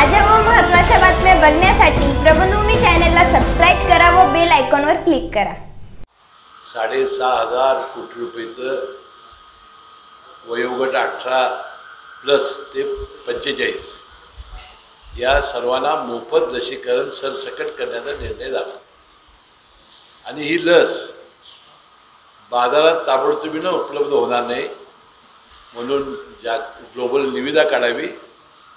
ताज्या व महत्त्वाच्या बातम्या बघण्यासाठी प्रभूभूमी चॅनलला सबस्क्राईब करा व बेल आयकॉनवर क्लिक करा. साडेसहा हजार कोटी रुपयेचं वयोगट अठरा प्लस ते पंचेचाळीस. या सर्वांना मोफत लसीकरण सरसकट करण्याचा निर्णय झाला. आणि ही लस बाजारात ताबडतोबीनं उपलब्ध होणार नाही म्हणून ज्या ग्लोबल निविदा काढावी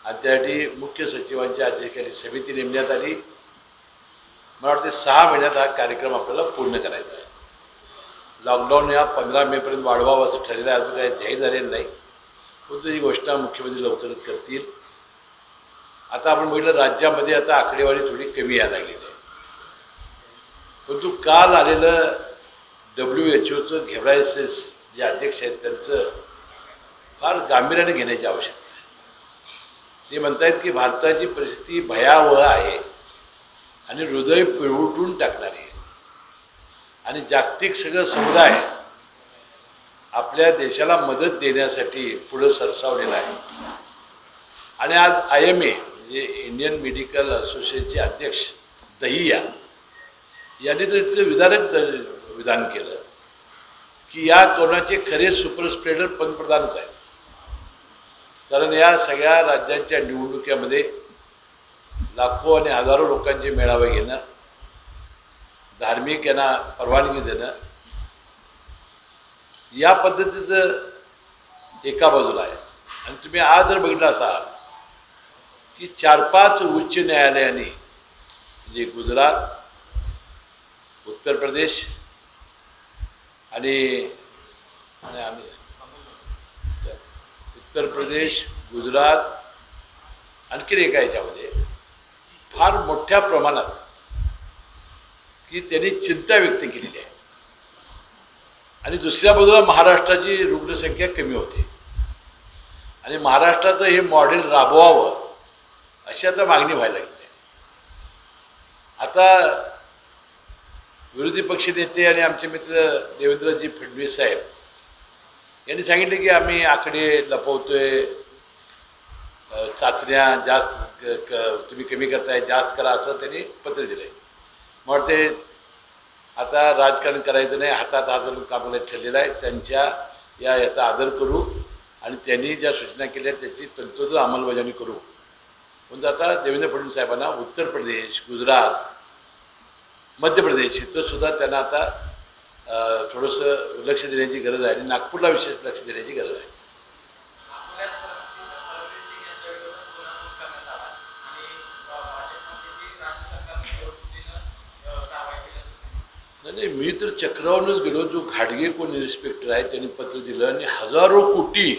आणि त्यासाठी मुख्य सचिवांच्या अध्यक्षाची समिती नेमण्यात आली. मला वाटते सहा महिन्यात हा कार्यक्रम आपल्याला पूर्ण करायचा आहे. लॉकडाऊन या पंधरा मेपर्यंत वाढवावं असं ठरलेलं आहे. अजून काही जाहीर झालेलं नाही. परंतु ही घोषणा मुख्यमंत्री लवकरच करतील. आता आपण बघितलं राज्यामध्ये आता आकडेवारी थोडी कमी यायला लागलेली आहे. परंतु काल आलेलं डब्ल्यू एच ओचं घेब्रायसेस जे अध्यक्ष आहेत त्यांचं फार गांभीर्याने घेण्याची आवश्यकता आहे. ते म्हणतायत की भारताची परिस्थिती भयावह आहे आणि हृदय पिळवटून टाकणारी आहे. आणि जागतिक सगळं समुदाय आपल्या देशाला मदत देण्यासाठी पुढं सरसावलेला आहे. आणि आज आय एम ए म्हणजे इंडियन मेडिकल असोसिएशनचे अध्यक्ष दहिया यांनी तर इतकं विधानक द- विधान केलं की या कोरोनाचे खरे सुपर स्प्रेडर पंतप्रधानच आहेत. कारण या सगळ्या राज्यांच्या निवडणुकीमध्ये लाखो आणि हजारो लोकांचे मेळावे घेणं धार्मिक यांना परवानगी देणं या पद्धतीचं एका बाजूला आहे. आणि तुम्ही आज जर बघितलं असाल की चार पाच उच्च न्यायालयाने म्हणजे गुजरात उत्तर प्रदेश आणि आणि आंध्र उत्तर प्रदेश गुजरात आणखीन एका याच्यामध्ये फार मोठ्या प्रमाणात की त्यांनी चिंता व्यक्त केलेली आहे. आणि दुसऱ्या बाजूला महाराष्ट्राची रुग्णसंख्या कमी होते. आणि महाराष्ट्राचं हे मॉडेल राबवावं अशी आता मागणी व्हायला लागली आहे. आता विरोधी पक्ष नेते आणि आमचे मित्र देवेंद्रजी फडणवीस साहेब यांनी सांगितले की आम्ही आकडे लपवतोय. आहे चाचण्या जास्त क- क- तुम्ही कमी करताय जास्त करा असं त्यांनी पत्र दिलं आहे मग ते आता राजकारण करायचं नाही हातात हात घालून कामाला ठरलेलं आहे. त्यांच्या या याचा आदर करू आणि त्यांनी ज्या सूचना केल्या त्याची तंतोतंत अंमलबजावणी करू. म्हणजे आता देवेंद्र फडणवीस साहेबांना उत्तर प्रदेश गुजरात मध्य प्रदेश इथंसुद्धा त्यांना आता थोडंसं लक्ष देण्याची गरज आहे आणि नागपूरला विशेष लक्ष देण्याची गरज आहे. नाही मी तर चक्रावरूनच गेलो. जो घाडगे कोण इन्स्पेक्टर आहे त्यांनी पत्र दिलं आणि हजारो कोटी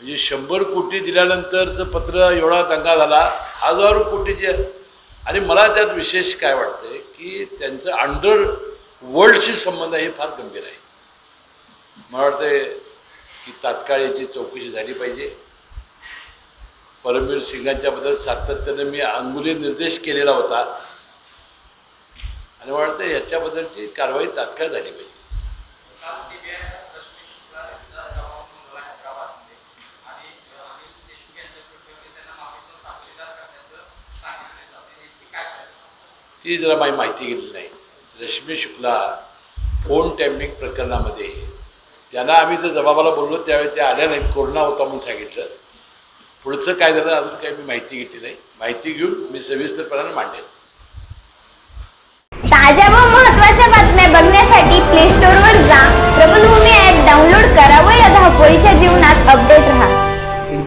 म्हणजे शंभर कोटी दिल्यानंतरचं पत्र एवढा दंगा झाला. हजारो कोटीचे. आणि मला त्यात विशेष काय वाटतंय की त्यांचं अंडर वर्ल्डशी संबंध हे फार गंभीर आहे. मला वाटतंय की तात्काळ याची चौकशी झाली पाहिजे. परमवीर सिंगांच्याबद्दल सातत्यानं मी अंगुली निर्देश केलेला होता. आणि मला वाटतं याच्याबद्दलची कारवाई तात्काळ झाली पाहिजे. ती जरा माझी माहिती घेतली नाही. रश्मी शुक्ला फोन टॅम्पिंग प्रकरणामध्ये त्यांना आम्ही जर जबाबाला बोललो त्यावेळी त्या आल्या नाही कोरोना होता म्हणून सांगितलं. पुढचं काय झालं अजून काही मी माहिती घेतली नाही. माहिती घेऊन मी सविस्तरपणाने मांडेल ताज्या